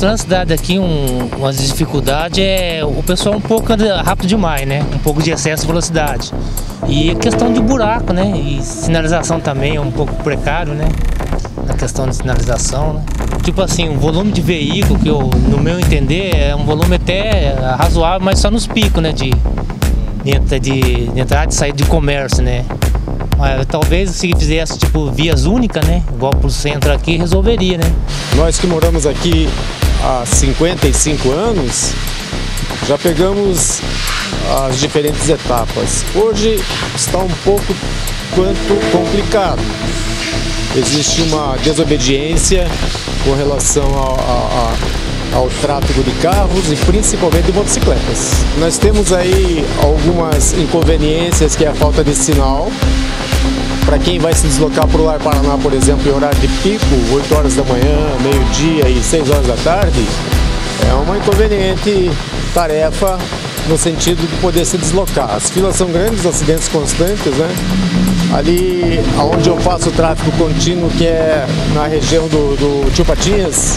trânsito aqui, um, uma dificuldade é o pessoal um pouco rápido demais, né? Um pouco de excesso de velocidade. E a questão de buraco, né? E sinalização também é um pouco precário, né? Na questão de sinalização, né? Tipo assim, o volume de veículo, que eu, no meu entender, é um volume até razoável, mas só nos picos, né? De, de, de, de entrada e saída de comércio, né? Mas, talvez se fizesse tipo vias únicas, né? Igual pro centro aqui, resolveria, né? Nós que moramos aqui há 55 anos, já pegamos as diferentes etapas. Hoje está um pouco quanto complicado. Existe uma desobediência com relação ao, ao, ao tráfego de carros e principalmente de motocicletas. Nós temos aí algumas inconveniências que é a falta de sinal, para quem vai se deslocar para o Lar Paraná, por exemplo, em horário de pico, 8 horas da manhã, meio-dia e 6 horas da tarde, é uma inconveniente tarefa no sentido de poder se deslocar. As filas são grandes, acidentes constantes, né? Ali onde eu faço o tráfego contínuo, que é na região do, do Tio Patinhas,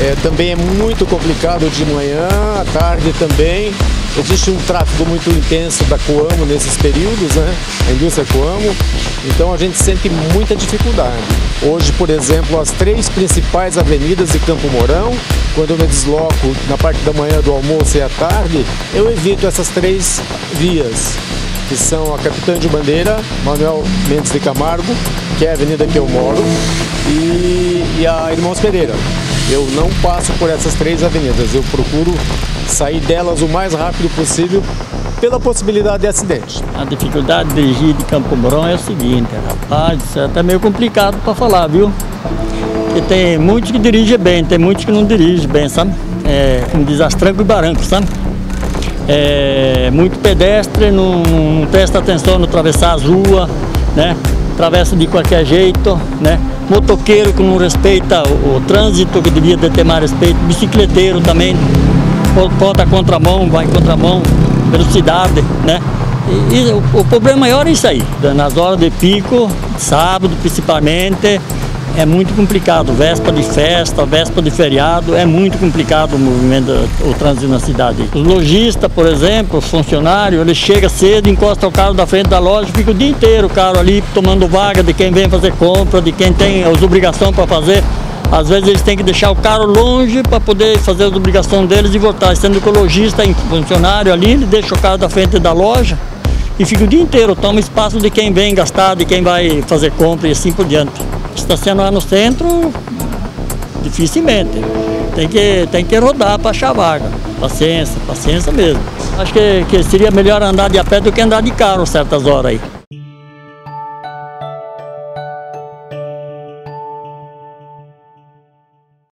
é, também é muito complicado de manhã, à tarde também. Existe um tráfego muito intenso da Coamo nesses períodos, né? A indústria Coamo. Então a gente sente muita dificuldade. Hoje, por exemplo, as três principais avenidas de Campo Mourão, quando eu me desloco na parte da manhã do almoço e à tarde, eu evito essas três vias, que são a Capitã de Bandeira, Manuel Mendes de Camargo, que é a avenida que eu moro, e, e a Irmãos Pereira. Eu não passo por essas três avenidas, eu procuro sair delas o mais rápido possível pela possibilidade de acidente. A dificuldade de dirigir de Campo Mourão é o seguinte, rapaz, isso é até meio complicado para falar, viu? Porque tem muitos que dirigem bem, tem muitos que não dirigem bem, sabe? É, como diz as e sabe? É, muito pedestre, não, não presta atenção no atravessar as ruas, né? Atravessa de qualquer jeito, né? Motoqueiro que não respeita o, o trânsito, que devia ter mais respeito, bicicleteiro também, pode a contramão, vai contramão, velocidade, né? E, e o, o, problema maior é isso aí, nas horas de pico, sábado principalmente, é muito complicado, véspera de festa, véspera de feriado, é muito complicado o movimento, o trânsito na cidade. O lojista, por exemplo, o funcionário, ele chega cedo, encosta o carro da frente da loja, fica o dia inteiro o carro ali tomando vaga de quem vem fazer compra, de quem tem as obrigações para fazer. Às vezes eles têm que deixar o carro longe para poder fazer as obrigações deles e voltar. Sendo é funcionário ali, ele deixa o carro da frente da loja e fica o dia inteiro, toma espaço de quem vem gastar, de quem vai fazer compra e assim por diante. Estacionar no centro, dificilmente. Tem que, tem que rodar para achar vaga. Paciência, paciência mesmo. Acho que, que seria melhor andar de a pé do que andar de carro certas horas aí.